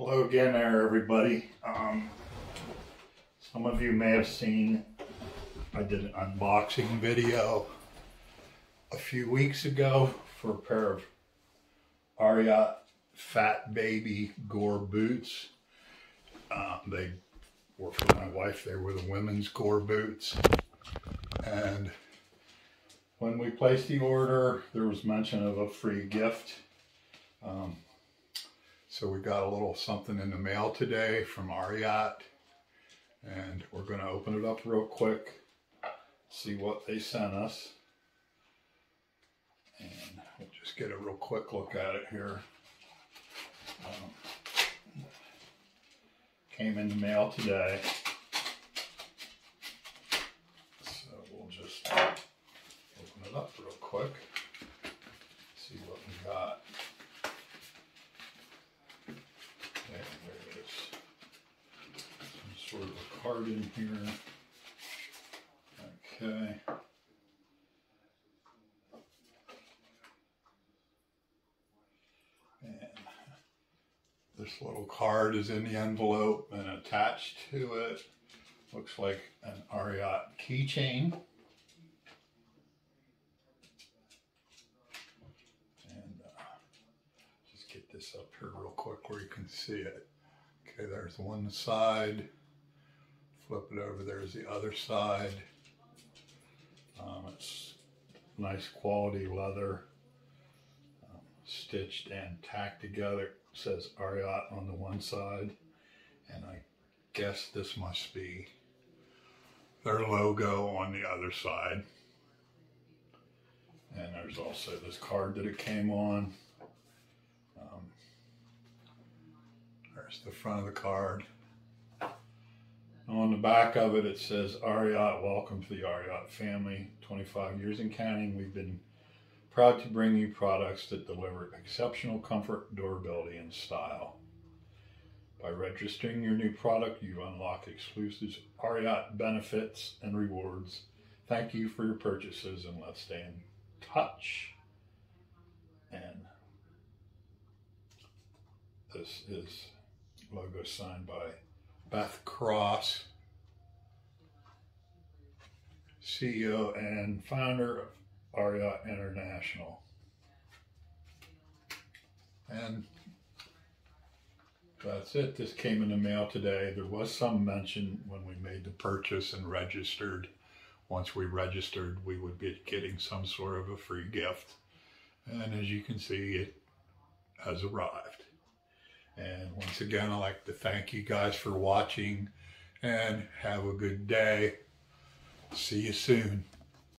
Hello again there, everybody. Um, some of you may have seen I did an unboxing video a few weeks ago for a pair of Ariat Fat Baby Gore boots. Uh, they were for my wife. They were the women's Gore boots. And when we placed the order, there was mention of a free gift. Um, so we got a little something in the mail today from Ariat. And we're going to open it up real quick, see what they sent us. And we'll just get a real quick look at it here. Um, came in the mail today. So we'll just open it up real quick. See what we got. Okay, there is some card in here. Okay. And this little card is in the envelope and attached to it looks like an Ariat keychain. And uh, just get this up here real quick where you can see it. Okay, there's one side. Flip it over, there's the other side. Um, it's nice quality leather, um, stitched and tacked together. It says Ariat on the one side, and I guess this must be their logo on the other side. And there's also this card that it came on. Um, there's the front of the card. The back of it, it says Ariat, welcome to the Ariat family. 25 years in counting, we've been proud to bring you products that deliver exceptional comfort, durability, and style. By registering your new product, you unlock exclusive Ariat benefits and rewards. Thank you for your purchases and let's stay in touch. And this is logo signed by Beth Cross, CEO and founder of Ariat International. And that's it. This came in the mail today. There was some mention when we made the purchase and registered. Once we registered, we would be getting some sort of a free gift. And as you can see, it has arrived. And once again, I'd like to thank you guys for watching and have a good day. See you soon.